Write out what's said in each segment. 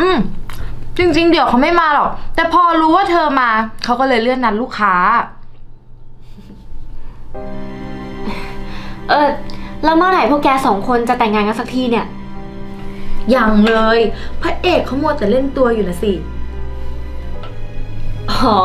อืมจริง ๆ เดี๋ยวเขาไม่มาหรอก แต่พอรู้ว่าเธอมา เขาก็เลยเลื่อนนัดลูกค้า เออแล้วเมื่อไหร่พวกแกสองคนจะแต่งงานกันสักทีเนี่ย ยังเลย พระเอกเขามัวแต่เล่นตัวอยู่นะสิ อ๋อ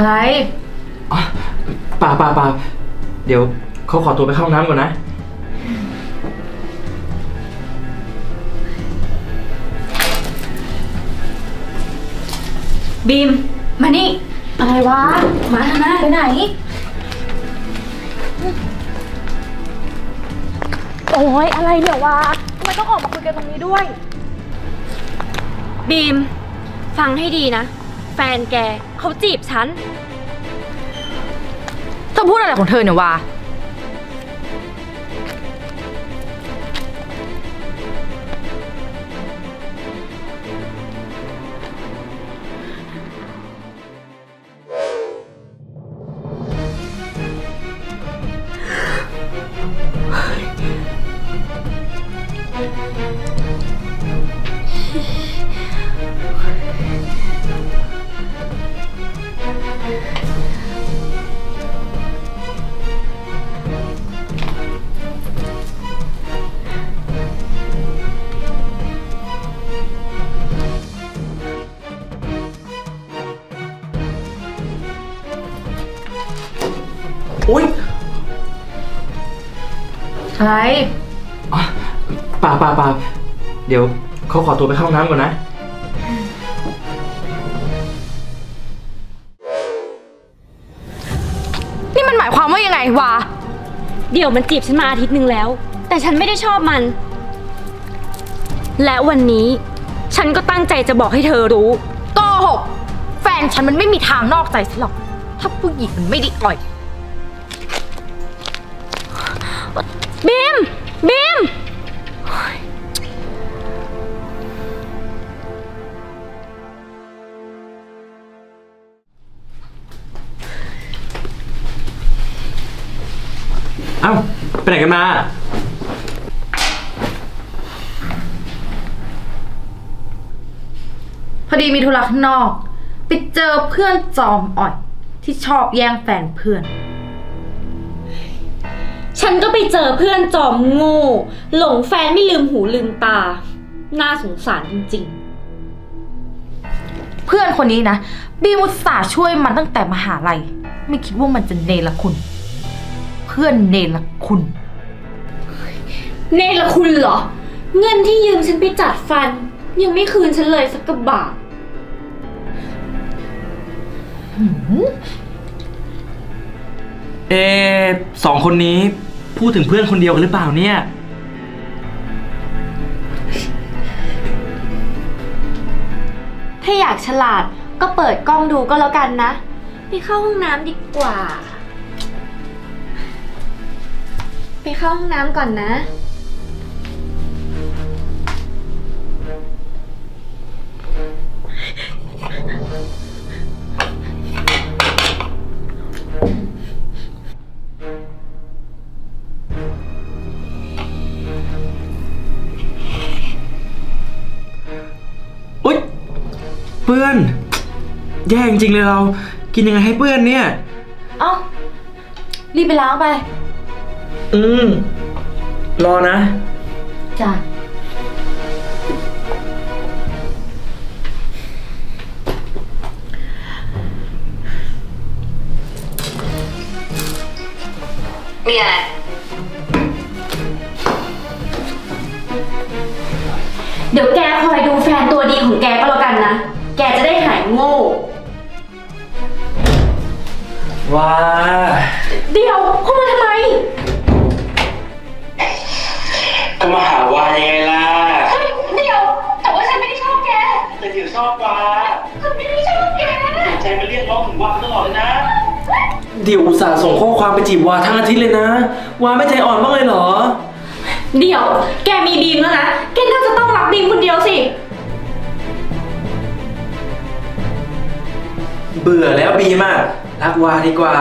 อะไรป่าป่าป่าเดี๋ยวเขาขอตัวไปเข้าห้องน้ำก่อนนะ บีม มานี่ อะไรวะ มาทำไมไปไหน โอ้ยอะไรเดี๋ยววะทำไมต้องออกมาคุยกันตรงนี้ด้วย บีม ฟังให้ดีนะแฟ นแกเขาจีบฉันเธอพูดอะไรของเธอเนี่ยวะ อะไร ป่าป่าป่าเดี๋ยวเขาขอตัวไปเข้าห้องน้ำก่อนนะ นี่มันหมายความว่ายังไงวะ เดี๋ยวมันจีบฉันมาอาทิตย์หนึ่งแล้ว แต่ฉันไม่ได้ชอบมัน และวันนี้ ฉันก็ตั้งใจจะบอกให้เธอรู้ โกหก แฟนฉันมันไม่มีทางนอกใจฉันหรอก ถ้าผู้หญิงมันไม่ได้อ่อย บีม บีม เอ้าไปไหนกันมา พอดีมีธุระข้างนอก ไปเจอเพื่อนจอมอ่อย ที่ชอบแย่งแฟนเพื่อน ฉันก็ไปเจอเพื่อนจอมโง่ หลงแฟนไม่ลืมหูลืมตา น่าสงสารจริงเพื่อนคนนี้นะ บีมุตสาห์ช่วยมันตั้งแต่มหาลัย ไม่คิดว่ามันจะเนรคุณ เพื่อนเนรคุณๆเนรคุณเหรอ เงินที่ยืมฉันไปจัดฟัน ยังไม่คืนฉันเลยสักกระบาทเอะสองคนนี้ พูดถึงเพื่อนคนเดียวกันหรือเปล่าเนี่ย ถ้าอยากฉลาดก็เปิดกล้องดูก็แล้วกันนะ ไปเข้าห้องน้ำดีกว่า ไปเข้าห้องน้ำก่อนนะอุ๊ เปื้อน แย่จริงๆเลยเรา กินยังไงให้เปื้อนเนี่ย เอ้า รีบไปล้างไป อืม รอนะ จ้ะ วกันนะแกจะได้หายโง่อว้าเดี๋ยวเข้ามาทำไม ก็มาหาวายังไงล่ะเดี๋ยว แต่ว่าฉันไม่ได้ชอบแก แต่เดี๋ยวชอบวาฉันไม่ได้ชอบแกใจมันเรียกร้องถึงวาตลอดเลยนะ เดี๋ยวอุตส่าห์ส่งข้อความไปจีบวาทั้งอาทิตย์เลยนะ วาไม่ใจอ่อนบ้างเลยเหรอ เดี๋ยว แกมีบีมแล้วนะ แกน่าจะต้องรักบีมคนเดียวสิ เบื่อแล้วบีมอะ รักวาดีกว่า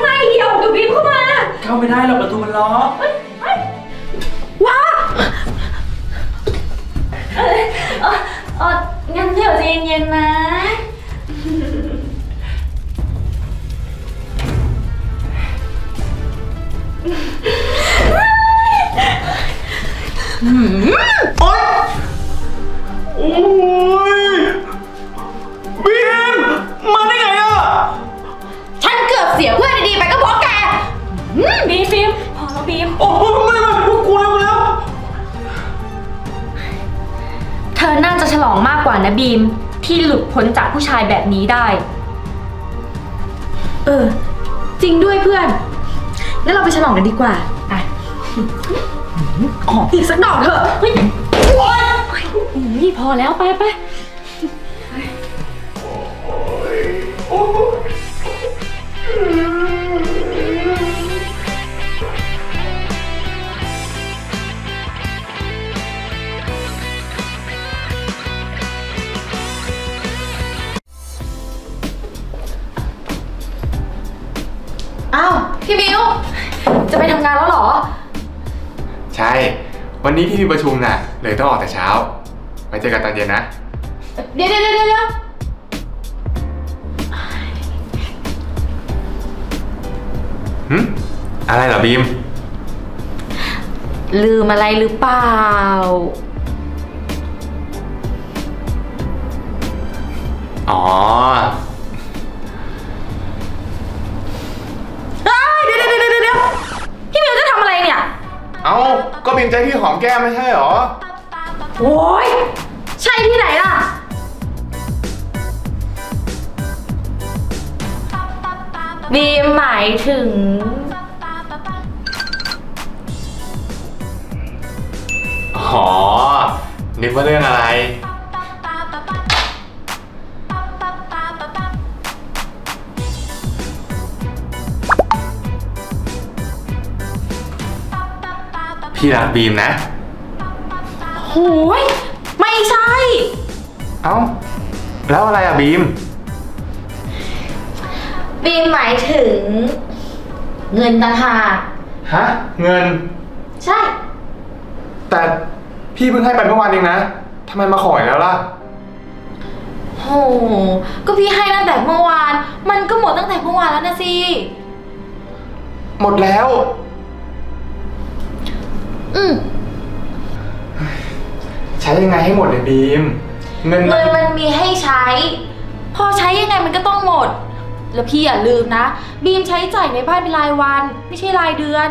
ไม่เดี๋ยวเดี๋ยวบีมเข้ามา เข้าไม่ได้หรอกประตูมันล็อกว้าเออเออเอองั้นเดี๋ยวใจเย็นๆนะ โอ๊ยโอ้ บีมบีมพอแล้วบีม โอ้ยไม่ไม่พวกกูแล้วแล้ว เธอน่าจะฉลองมากกว่านะบีม ที่หลุดพ้นจากผู้ชายแบบนี้ได้ เออ จริงด้วยเพื่อน งั้นเราไปฉลองกันดีกว่าอะขออีกสักดอกเถอะเฮ้ยนี่พอแล้วไปไป นนี้พี่มีประชุมน่ะ เลยต้องออกแต่เช้า ไว้เจอกันตอนเย็นนะ เดี๋ยวเดี๋ยวเดี๋ยวเดี๋ยวหึอะไรเหรอบีม ลืมอะไรหรือเปล่า อ๋อเอ้ยเดี๋ยวเดี๋ยวเดี๋ยวเดี๋ยวพี่มิวจะทำอะไรเนี่ย เอ้า ก็บีมใจพี่หอมแก้มไม่ใช่เหรอ โอ้ยใช่ที่ไหนล่ะ บีมหมายถึง อ๋อนึกว่าเรื่องอะไร พี่รักบีมนะ โหยไม่ใช่ เอ้า แล้วอะไรอะบีม บีมหมายถึง เงินต่างหากฮะ เงิน ใช่ แต่พี่เพิ่งให้ไปเมื่อวานเองนะทำไมมาขออีกแล้วล่ะ โห ก็พี่ให้ตั้งแต่เมื่อวาน มันก็หมดตั้งแต่เมื่อวานแล้วนะสิ หมดแล้ว อืมใช้ยังไงให้หมดเลยบีม เงินเงินมันมีให้ใช้ พอใช้ยังไงมันก็ต้องหมด แล้วพี่อย่าลืมนะ บีมใช้จ่ายในบ้านเป็นรายวัน ไม่ใช่รายเดือน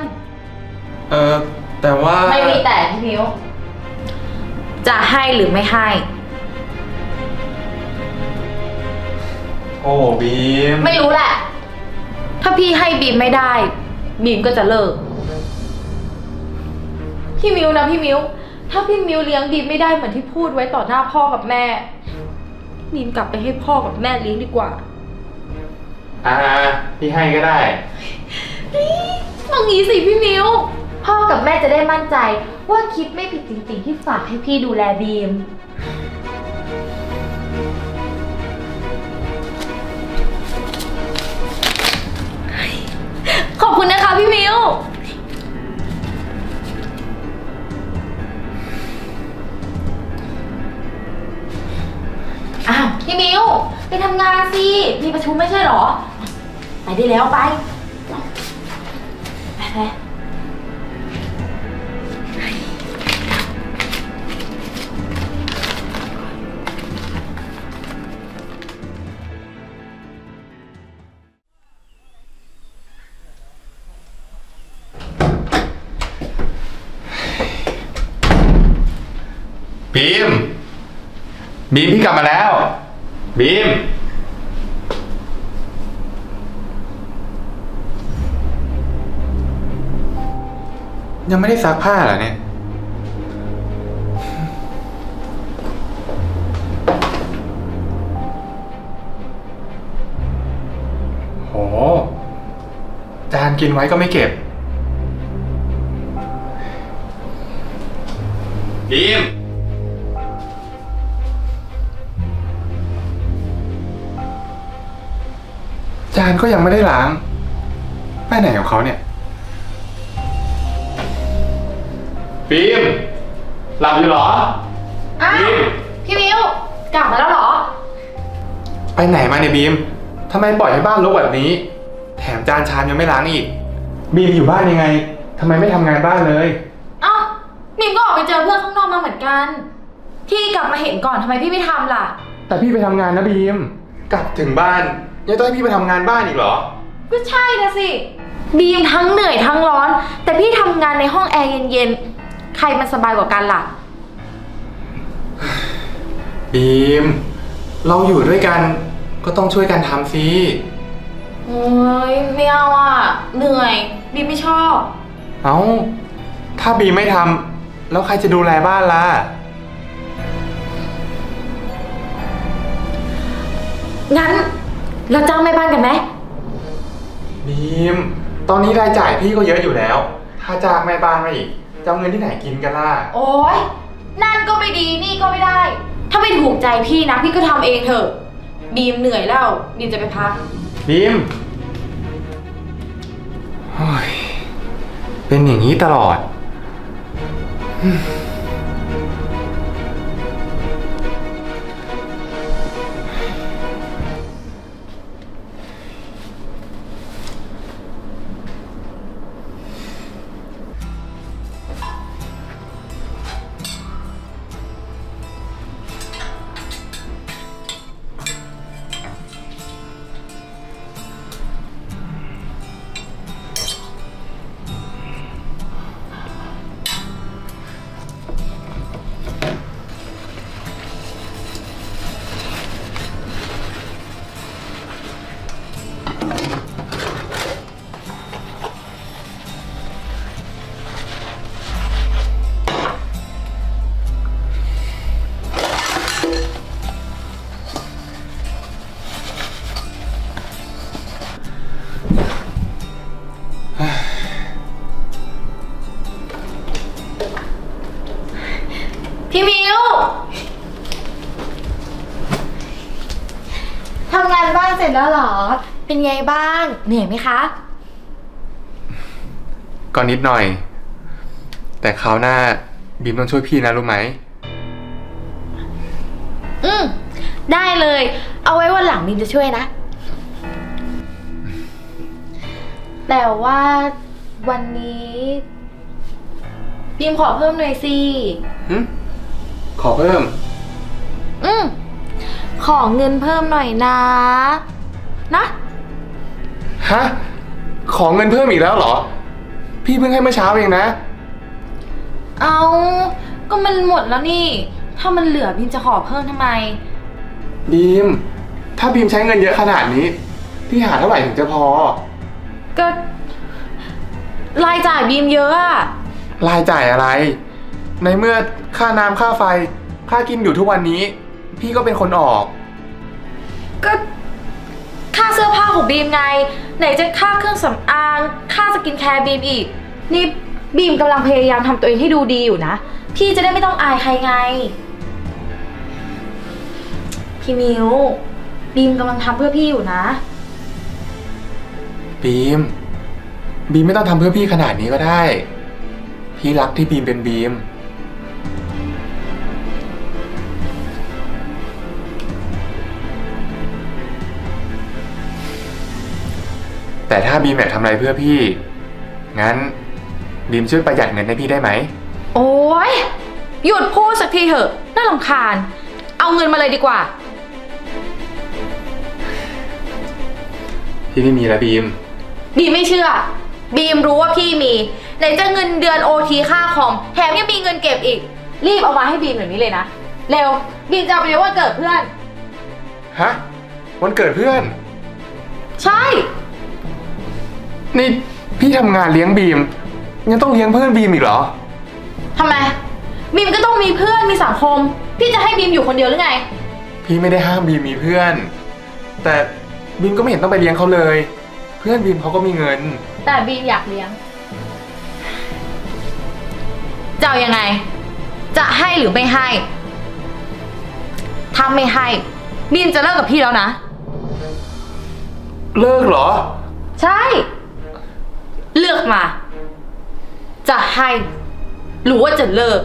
เออแต่ว่า ไม่มีแต่พี่มิวจะให้หรือไม่ให้ โอ้บีม ไม่รู้แหละ ถ้าพี่ให้บีมไม่ได้ บีมก็จะเลิก พี่มิวนะพี่มิว ถ้าพี่มิวเลี้ยงบีมไม่ได้เหมือนที่พูดไว้ต่อหน้าพ่อกับแม่บีมกลับไปให้พ่อกับแม่เลี้ยงดีกว่า อ่าพี่ให้ก็ได้ ต้องงี้สิพี่มิว พ่อกับแม่จะได้มั่นใจ ว่าคิดไม่ผิดจริงๆที่ฝากให้พี่ดูแลบีม ขอบคุณนะคะพี่มิว พี่มิวไปทำงานสิ มีประชุมไม่ใช่หรอ ไปได้แล้วไป ไปไปบีม บีมพี่กลับมาแล้ว บีม ยังไม่ได้ซักผ้าเหรอเนี่ย โห จานกินไว้ก็ไม่เก็บบีม ก็ยังไม่ได้ล้าง ไปไหนของเขาเนี่ยบีมหลับอยู่เหรออ้าวบีมพี่มิวกลับมาแล้วเหรอ ไปไหนมาเนี่ยบีมทำไมปล่อยให้บ้านรกแบบนี้ แถมจานชามยังไม่ล้างอีก บีมอยู่บ้านยังไงทำไมไม่ทำงานบ้านเลยเอ้ามิมก็ออกไปเจอเพื่อนข้างนอกมาเหมือนกัน พี่กลับมาเห็นก่อนทำไมพี่ไม่ทำล่ะ แต่พี่ไปทำงานนะบีม กลับถึงบ้าน ยังต้องให้พี่ไปทำงานบ้านอีกเหรอ ก็ใช่นะสิ บีมทั้งเหนื่อยทั้งร้อน แต่พี่ทำงานในห้องแอร์เย็นๆ ใครมันสบายกว่ากันล่ะ บีม เราอยู่ด้วยกันก็ต้องช่วยกันทำสิโอ้ยไม่เอาอะ เหนื่อยบีมไม่ชอบ เอา้า ถ้าบีมไม่ทำแล้วใครจะดูแลบ้านล่ะ งั้น เราจ้างแม่บ้านกันไหมบีม ตอนนี้รายจ่ายพี่ก็เยอะอยู่แล้ว ถ้าจ้างแม่บ้านมาอีกจะเอาเงินที่ไหนกินกันล่ะ โอ้ยนั่นก็ไม่ดีนี่ก็ไม่ได้ ถ้าไม่ถูกใจพี่นะพี่ก็ทำเองเถอะ บีมเหนื่อยแล้วบีมจะไปพัก บีมโอ้ยเป็นอย่างนี้ตลอด พี่มิวทำงานบ้านเสร็จแล้วเหรอ เป็นไงบ้าง เหนื่อยไหมคะ ก็นิดหน่อย แต่คราวหน้าบีมต้องช่วยพี่นะรู้ไหม อืม ได้เลย เอาไว้วันหลังบีมจะช่วยนะ แต่ว่าวันนี้บีมขอเพิ่มหน่อยสิหึข อเพิ่ม อืมขอเงินเพิ่มหน่อยนะ นะ ฮะ ขอเงินเพิ่มอีกแล้วเหรอ พี่เพิ่งให้เมื่อเช้าเองนะ เอาก็มันหมดแล้วนี่ ถ้ามันเหลือบีมจะขอเพิ่มทำไม บีม ถ้าบีมใช้เงินเยอะขนาดนี้ พี่หาเท่าไหร่ถึงจะพอ ก็ รายจ่ายบีมเยอะอะ รายจ่ายอะไร ในเมื่อค่าน้ำค่าไฟ ค่ากินอยู่ทุกวันนี้ พี่ก็เป็นคนออก ก็ค่าเสื้อผ้าของบีมไง ไหนจะค่าเครื่องสำอาง ค่าสกินแคร์บีมอีก นี่บีมกำลังพยายามทำตัวเองให้ดูดีอยู่นะ พี่จะได้ไม่ต้องอายใครไง พี่มิวบีมกำลังทำเพื่อพี่อยู่นะ บีม บีมไม่ต้องทำเพื่อพี่ขนาดนี้ก็ได้ พี่รักที่บีมเป็นบีม แต่ถ้าบีมอยากทำอะไรเพื่อพี่ งั้นบีมช่วยประหยัดเงินให้พี่ได้ไหม โอ้ยหยุดพูดสักทีเถอะ น่าลำคาญ เอาเงินมาเลยดีกว่า พี่ไม่มีแล้วบีม บีมไม่เชื่อ บีมรู้ว่าพี่มี ไหนจะเงินเดือนโอทีค่าคอม แถมยังมีเงินเก็บอีก รีบเอามาให้บีมแบบนี้เลยนะ เร็ว บีมจะเอาไปเลี้ยงวันเกิดเพื่อน ฮะ วันเกิดเพื่อน ใช่ นี่พี่ทำงานเลี้ยงบีม ยังต้องเลี้ยงเพื่อนบีมอีกเหรอ ทำไม บีมก็ต้องมีเพื่อนมีสังคม พี่จะให้บีมอยู่คนเดียวหรือไง พี่ไม่ได้ห้ามบีมมีเพื่อน แต่บีมก็ไม่เห็นต้องไปเลี้ยงเขาเลย เพื่อนบีมเขาก็มีเงิน แต่บีมอยากเลี้ยง จะเอายังไง จะให้หรือไม่ให้ ถ้าไม่ให้ บีมจะเลิกกับพี่แล้วนะ เลิกเหรอ ใช่เลือก มา จะให้หรือว่าจะเลิก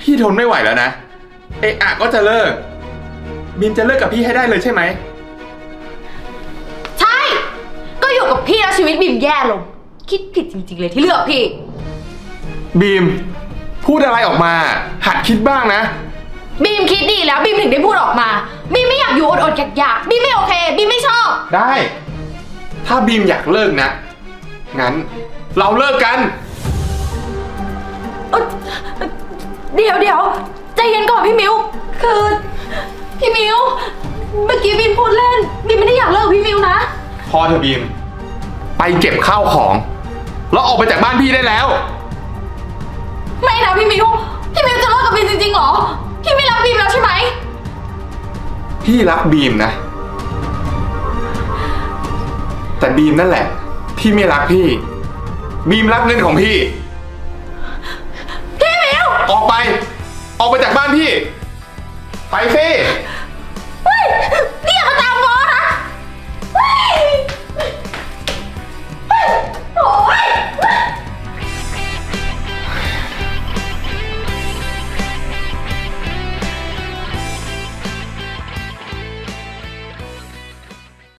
พี่ทนไม่ไหวแล้วนะ เอะอะก็จะเลิก บีมจะเลิกกับพี่ให้ได้เลยใช่ไหม ใช่ ก็อยู่กับพี่แล้วชีวิตบีมแย่ลง คิดผิดจริงๆเลยที่เลือกพี่ บีม พูดอะไรออกมา หัดคิดบ้างนะ บีมคิดดีแล้วบีมถึงได้พูดออกมา บีมไม่อยากอยู่อดๆอยากๆบีมไม่โอเค บีมไม่ชอบ ได้ ถ้าบีมอยากเลิกนะ งั้นเราเลิกกัน เอ้ยเดี๋ยวเดี๋ยวใจเย็นก่อนพี่มิว คือ พี่มิว เมื่อกี้บีมพูดเล่น บีมไม่ได้อยากเลิกพี่มิวนะ พอเถอะบีม ไปเก็บข้าวของ แล้วออกไปจากบ้านพี่ได้แล้ว ไม่นะพี่มิว พี่มิวจะเลิกกับบีมจริงๆเหรอ พี่ไม่รักบีมแล้วใช่ไหม พี่รักบีมนะ แต่บีมนั่นแหละ ที่ไม่รักพี่ บีมรักเงินของพี่ พี่มิว ออกไป ออกไปจากบ้านพี่ ไปสิพ